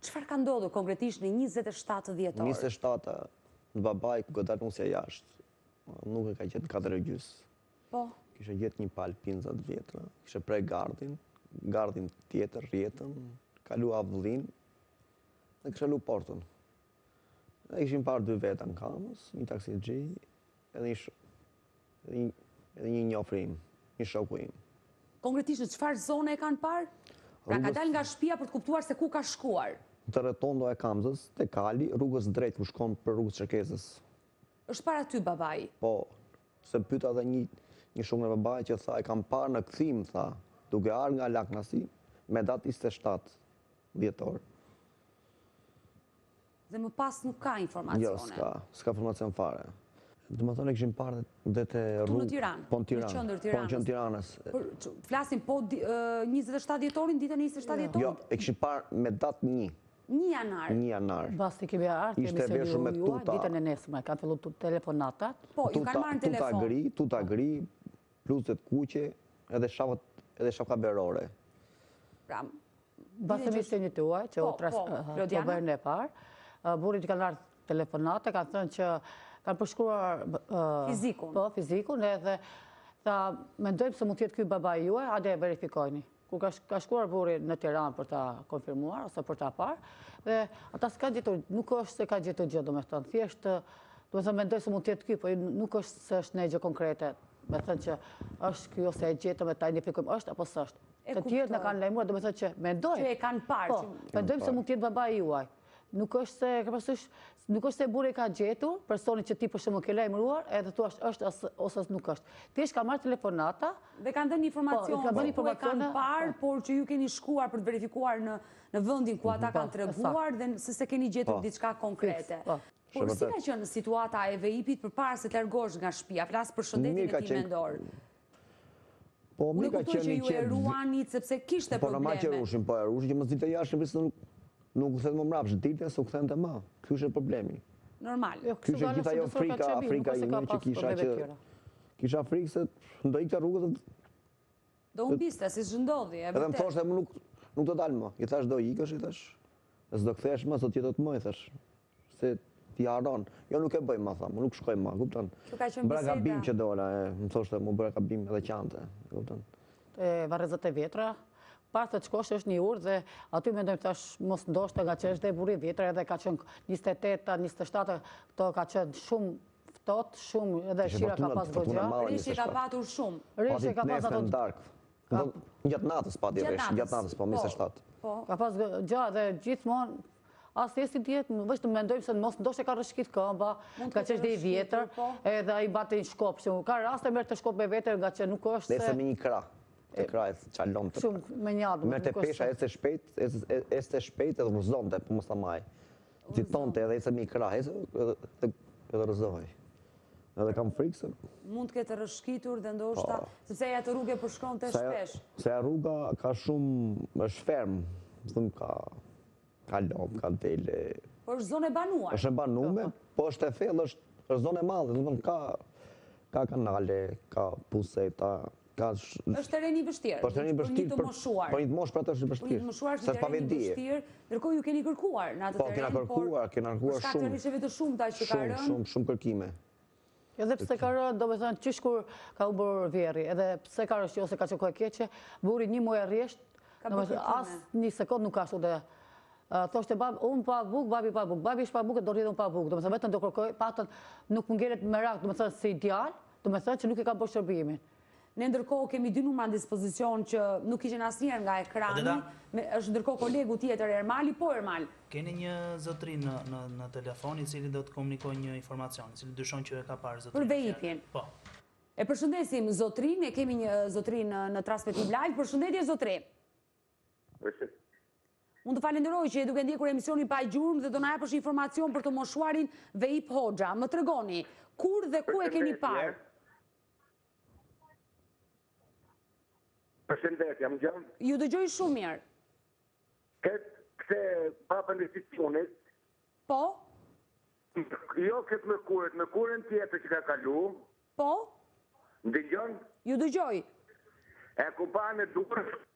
Çfarë ka ndodhur konkretisht në njëzet e shtatë dhjetor? Njëzet e shtatë, babai, kur ka dalë nusja jashtë, nuk e ka gjetë në katër e gjysë. Po. Kishte gjetë një palë pinca të vjetra, kishte pre gardhin, gardhin tjetër, rrjetën, kalu avllinë, dhe kishte kalu portën. Dhe e kishin parë dy veta në Kamëz, një taksixhi, edhe një Dhe një i njofshëm, një shoku im. Konkretisht në çfarë zone e kanë parë? Pra ka dalë nga shtëpia për të kuptuar se ku ka shkuar. Te rrotonda e Kamzës, te kali, rrugës drejt tu shkon për rrugë të Qerkezës. Është parë aty babai? Po. Se e pyeta dhe një një shokun e babait që tha e kam parë në kthim tha, duke ardhur nga Laknasi me datë njëzet e shtatë dhjetor. Dhe më pas nuk ka informacione? Jo, s'ka, s'ka informacion fare. Dhe më thonë e kishin parë dhe te rruga... Tu në Tiranë, po, në qendër të Tiranës. Po në qendër të Tiranës. Flasim për 27 dhjetorin, ditën 27 dhjetorin? Jo, e kishin parë me datë një. Një janar. Një janar. Pasi kemi ardhë te emisioni juaj, ditën e nesërme, kanë fillu telefonatat. Po, ju kanë marrë në telefon. Tuta gri, tuta gri, bluzë të kuqe, edhe shapkat, edhe shapkat verore. Pra, Bas emisionit tuaj, që u trasë po, po, të bërë në e parë, burrit i kanë ardhë telefonate, kanë thënë që kanë përshkruar fizikun, po, fizikun, edhe tha mendojmë se mund të jetë ky babai juaj, hajde e verifikojni. Ku ka shkuar burri në Tiranë për ta konfirmuar, ose për ta parë, dhe ata s'ka gjetur, nuk është se ka gjetur gjë, do me thënë, thjesht, do me thënë, mendojmë se mund të jetë ky, po nuk është se është ndonjë gjë konkrete, me thënë që është ky ose e gjetëm e ta identifikojmë, është apo s'është. Të tjerët na kanë lajmëruar, do me thënë që mendojmë. Që e kanë parë. Po, mendojmë se mund të jetë babai juaj. Nuk është se, ke parasysh, nuk është se burri ka gjetur personin që ti për shembull ke lajmëruar, edhe thua është është ose nuk është. Thjesht ka marrë telefonata. Dhe kanë dhënë informacion, po, dhe po e kanë parë, po. por që ju keni shkuar për të verifikuar në vendin ku ata mhm, kanë po, treguar, dhe s'është se keni gjetu diçka konkrete. Por si ka qenë situata e Vejipit përpara se të largohej nga shpia, flas për shëndetin e tij mendor? Po mirë ka qenë një qenë... Unë kuptoj që ju e ruani sepse kishte probleme. Po normal që rushim, po e rushim që mos dilte jashtë, për se nuk, nuk kthehej më mrapa, s'dinte si u kthente ma. Ky është problemi. Normal. Jo, kjo është gjithë ajo frika, frika ime që kisha që... Kisha frikë se do ikte rrugës dhe... Do humbiste, siç ndodhi, e vërtetë. Edhe më thoshte më nuk, nuk do dal më. I thashë do ikësh, i thashë. E s'do kthehesh më, s'të gjej dot më, i thashë. Se ti harron. Jo nuk e bëj më tha më, nuk shkoj më, kupton? Kjo ka qenë biseda. Bëra gabim që dola, e, më thoshte, më bëra gabim edhe qante, kupton? E, varrezat e vjetra, pas të qkosh është një urë dhe aty mendojmë tash mos ndoshta ngaqë është dhe urë e vjetër edhe ka qenë 28-ta, 27-ta, këtu ka qenë shumë ftohtë, shumë edhe shira ka pas goxha. Reshje ka patur shumë. Reshje ka pas ato... Gjatë natës pati reshje, gjatë natës po, mes e shtatë. Po. Ka pas gjatë dhe gjithmonë, as ne s'e dimë, më vjen të mendojmë se mos ndoshta i ka rrëshqit këmba, ngaqë është dhe i vjetër, po. edhe mbante një shkop, që ka raste merrte shkop me vete, ngaqë nuk është se... Dhe ecte me një krah, te krahu çalonte... Shumë me një anë, nuk është se... Merrte pesha, ecte shpejt, ecte shpejt edhe rrëzonte dhe për po më sa majë. Anonte edhe ecte më një krah, edhe rrëzohej. Edhe kam frikë se... Mund të ketë rrëshqitur dhe ndoshta, po. sepse atë rrugë e përshkonte shpesh. Se ajo rruga ka shumë, është fermë, domethënë ka, ka lopë, ka dele. Po është zonë e banuar. është e banueme, po është e thellë, është, është zonë e madhe, domethënë ka, ka kanale, ka puseta, Është terren i vështirë, për një të moshuar. Për një të moshuar, pra të është i vështirë. Për një të moshuar është një terren i vështirë, ndërkohë ju keni kërkuar në atë terren, por... Po, kena kërkuar, kena kërkuar shumë. Për shkak të reshjeve të shumta që ka rënë. Shumë, shumë, shumë kërkime. Edhe pse ka rënë, domethënë, qysh kur ka humbur vjehrri, edhe pse ka rënë shi ose ka qenë kohë e keqe, burri një muaj rresht, domethënë, asnjë sekund nuk ka pushu dhe, thoshte babë, unë pa bukë, babi pa bukë, babi ish pa bukë, e do rri dhe unë pa bukë, domethënë, vetëm do kërkoj babën, nuk më ngelet merak, domethënë, si djalë, Domethënë që nuk e ka bërë shërbimin. Ne ndërkohë kemi dy numra në dispozicion që nuk hiqen asnjëherë nga ekrani. Odeta? Me, është ndërkohë kolegu tjetër Ermali, po Ermal. Keni një zotri në në në telefon i cili do të komunikojë një informacion, i cili dyshon që e ka parë zotrin. Për Veipin. Po. E përshëndesim zotrin, e kemi një zotri në, në transmetim live. Përshëndetje zotri. Përshëndetje. Unë të falenderoj që je duke ndjekur emisionin pa gjurmë dhe do na japësh informacion për të moshuarin Veip Hoxha. Më tregoni, kur dhe ku e keni parë? Përshëndetje, më ndëgjon? Ju dëgjoj shumë mirë. Këtë, këtë babën e ficionit? Po? Jo këtë mërkurë, të mërkurën tjetër që ka kalu? Po? Më ndëgjon? Ju dëgjoj. E kam pa në Durrës?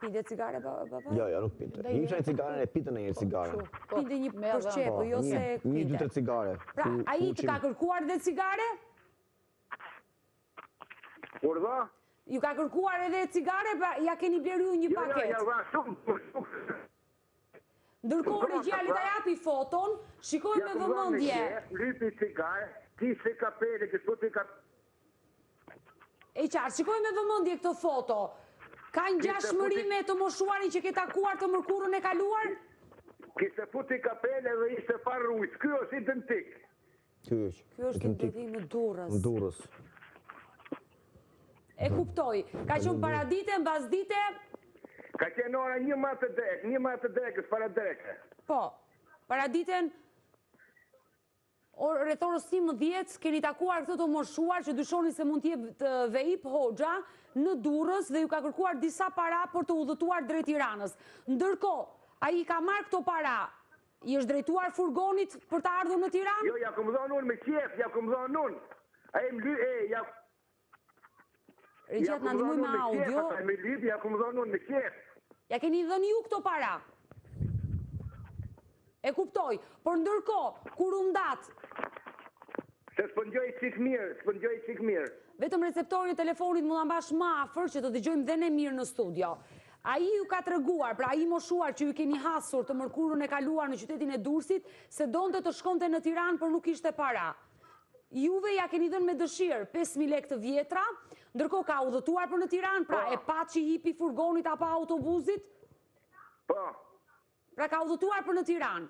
Pinte cigare, baba? Jo, jo, nuk pinte. Një çaj cigare e pinte ndonjë cigare. Pinte ndonjë për qejf, po, jo se e pinte. Një, dy, tre cigare. Pra, ai të ka kërkuar dhe cigare? Urdhëro? Ju ka kërkuar edhe cigare, pra, ia keni blerë ju një paketë. Jo, jo, ja, ja, shumë, shumë. Ndërkohë regjia le ta japë foton, shikoje me vëmendje. Ja ku bën me qe, lypi cigare, kishte kapele kështu ti ka. E qartë, shikoje me vëmendje këtë foto. Ka ngjashmëri me të moshuarin që ke takuar të mërkurën e kaluar? Kishte fut një kapele dhe ishte pa rruajt, ky është identik. Ky është. Ky është një deri në Durrës. Në Durrës. E kuptoj. Ka qenë para dite, mbas dite? Ka qenë ora 11 e drekës, 11 e drekës, para dreke. Po. Paraditen, rreth orës 11 keni takuar këtë të moshuar që dyshoni se mund të jetë Veip Hoxha në Durrës dhe ju ka kërkuar disa para për të udhëtuar drejt Tiranës. Ndërkohë, ai i ka marrë këto para I është drejtuar furgonit për të ardhur në Tiranë? Jo, ja kom dhënë unë me qef, ja kom dhënë unë. Ai më ly, e, ja... Regjia, na ndihmoj me audio. Ai më ly, ja kom dhënë unë me qef. Ja keni dhënë ju këto para? E kuptoj, por ndërko, kur u ndatë... Se s'po ngjoj i çikë mirë, s'po ngjoj i çikë mirë. Vetëm receptorin e telefonit mund ta mbash më afër që të dëgjojmë dhe ne mirë në studio. Ai ju ka treguar, pra ai i moshuar që ju keni hasur të mërkurën e kaluar në qytetin e Durrësit, se donte të shkonte në Tiranë, por nuk kishte para. Juve ja keni dhënë me dëshirë pesë mijë lekë të vjetra, ndërkohë ka udhëtuar për në Tiranë, pra e patë që i hipi furgonit apo autobuzit? Po. Pra ka udhëtuar për në Tiranë.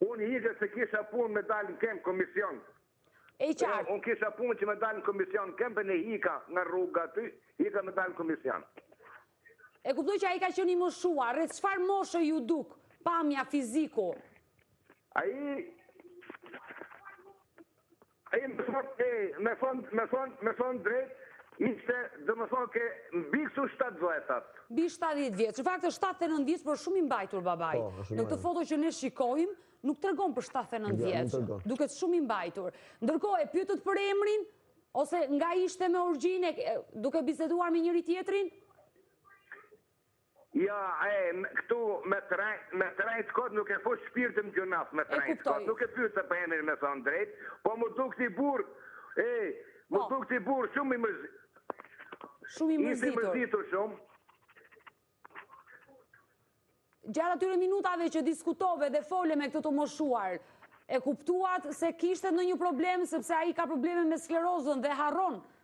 Unë ika se kisha punë me dalë në KEMP komision. E qartë. Unë kisha punë që me dalë në komision në KEMP edhe ika nga rruga aty, ika me dalë në komision. E kuptoj që ai ka qenë i moshuar, rreth çfarë moshe ju duk pamja, fiziku? Ai Ai më thotë ej, me thonë, me thonë, me thonë drejt, ishte, domethënë ke mbi këtu shtatëdhjetë vjeçat. Mbi shtatëdhjetë vjeç. Në fakt është shtatëdhjetë e nëntë vjeç, por është shumë i mbajtur babai. Po, është i mbajtur. Në këtë foto që ne shikojmë, nuk tregon për shtatëdhjetë e nëntë vjeç. Jo, nuk tregon. Duket shumë i mbajtur. Ndërkohë e pyetët për emrin? Ose nga ishte me origjinë, duke biseduar me njëri-tjetrin? Jo e këtu me trajt me trajt kot nuk e fus shpirtin gjynaf me trajt kot nuk e pyeta për emrin me thënë drejt po mu duk si burr e mu po. duk si burr shumë i mërz shumë i mërzitur i mërzitur shumë gjatë atyre minutave që diskutove dhe fole me këtë të moshuar e kuptuat se kishte ndonjë problem sepse ai ka probleme me sklerozën dhe harron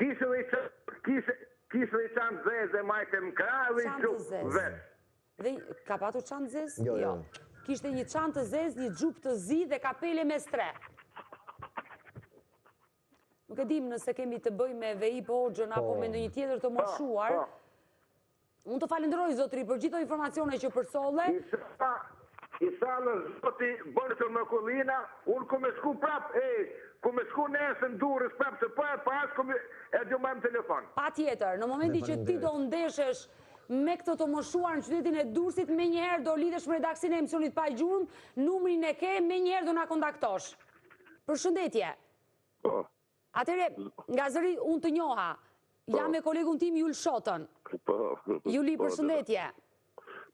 Kishte dhe që, kishte, kishte dhe çantë zezë dhe majte m'krah dhe i xhup të zi. Dhe ka patur çantë zezë? Jo, jo. jo. Kishte një çantë të zezë, një xhup të zi dhe kapele me strehë. Nuk e dim nëse kemi të bëjmë me Veip Hoxhën apo, po me ndonjë tjetër të moshuar. Po, po. Unë të falenderoj, zotri, për gjithë informacionet që përcolle. I salë, zoti, bërë të më kullina, unë ku me shku prap, e, ku me shku nesër në Durrës prap, se po e pas, ku me, e du marrë në telefon. Patjetër, në momentin që ti do ndeshesh me këtë të moshuar në qytetin e Durrësit, menjëherë do lidhesh me redaksinë e emisionit Pa Gjurmë, numrin e ke, menjëherë do na kontaktosh. Përshëndetje. Po. Atëherë, nga zëri unë të njoha, po. jam me kolegun tim Jul Shotën. Po. Juli, po, përshëndetje.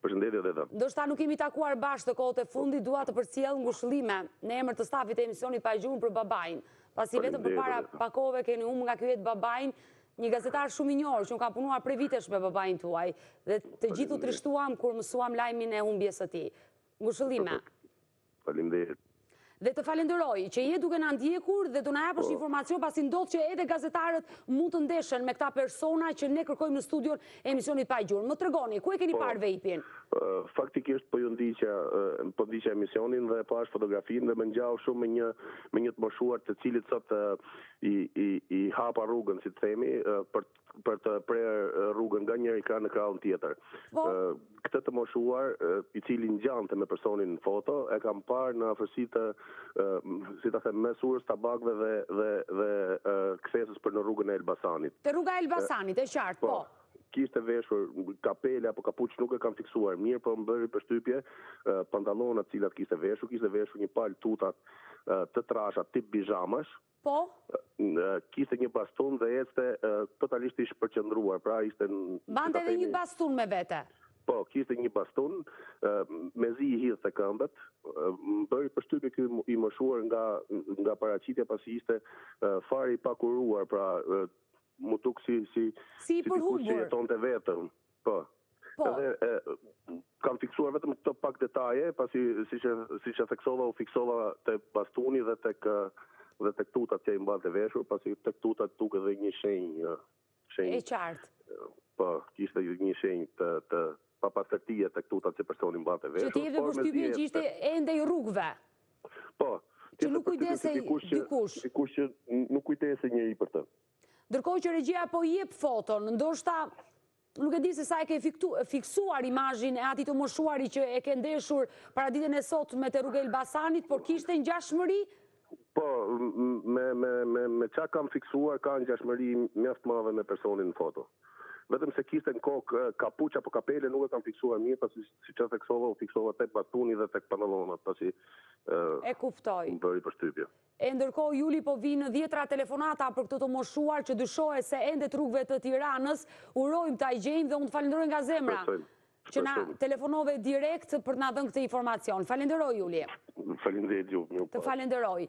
Përshëndetje dhe thëmë. Ndoshta nuk kemi takuar bashkë këto kohët e fundit, dua të përcjell ngushëllime në emër të stafit të emisionit Pa Gjurmë për babain. Pasi vetëm përpara pak kohëve keni humbur nga kjo jetë babain, një gazetar shumë i njohur që unë kam punuar prej vitesh me babain tuaj dhe të gjithë u trishtuam kur mësuam lajmin e humbjes së tij. Ngushëllime. Faleminderit. Dhe të falenderoj që je duke na ndjekur dhe do na japësh po. informacion pasi ndodh që edhe gazetarët mund të ndeshen me këta persona që ne kërkojmë në studion e emisionit Pa Gjurmë. Më tregoni, ku e keni po. parë Vehbin? Faktikisht po ju ndiqja, po ndiqja emisionin dhe pashë fotografinë dhe më ngjau shumë me një me një të moshuar të cilit sot i i i hapa rrugën, si të themi, për për të prerë rrugën nga njëri krah në krahun tjetër. Po. Këtë të moshuar, i cili ngjante me personin në foto, e kam parë në afërsi të si ta them, mes urës Tabakëve dhe dhe dhe kthesës për në rrugën e Elbasanit. Te rruga e Elbasanit, e qartë, po. po kishte veshur kapele apo kapuç nuk e kam fiksuar mirë, por më bëri përshtypje pantallonat të cilat kishte veshur, kishte veshur një palë tuta të trasha tip pizhamash, Po? Kishte një bastun dhe ecte totalisht i shpërqendruar, pra ishte Mbante edhe një bastun me vete. Po, kishte një bastun, mezi i hidhte këmbët, bëri përshtypje ky i moshuar nga nga paraqitja pasi ishte fare i pakuruar, pra mu duk si si si i përhumbur. Si të jetonte vetëm. Po. Po. kam fiksuar vetëm këto pak detaje, pasi siç e siç e theksova, u fiksova te bastuni dhe tek dhe tek tutat që i mbante veshur, pasi tek tutat dukej dhe një shenjë shenjë. E qartë. Po, kishte një shenjë të të papastërtie tek tutat që personi mbante veshur. Që të jepte përshtypje që ishte ende i rrugëve. Po. Që nuk kujdesej dikush. Dikush që nuk kujdesej njeri për të. Ndërkohë që regjia po jep foton, ndoshta nuk e di se sa e ke fiksuar imazhin e atij të moshuari që e ke ndeshur paraditen e sotme te rruga e Elbasanit, por kishte ngjashmëri Po, me me me me ça kam fiksuar ka ngjashmëri mjaft të madhe me personin në foto. Vetëm se kishte në kokë kapuç apo kapele nuk e kam fiksuar mirë, pasi siç e theksova, u fiksova tek bastuni dhe tek pantallonat, pasi e kuptoj. Më bëri përshtypje. E ndërkohë Juli po vijnë dhjetra telefonata për këtë të moshuar që dyshohet se endet rrugëve të Tiranës, urojmë ta gjejmë dhe unë të falenderoj nga zemra që na telefonove direkt për të na dhënë këtë informacion. Falenderoj Juli. Faleminderit ju. Të falenderoj.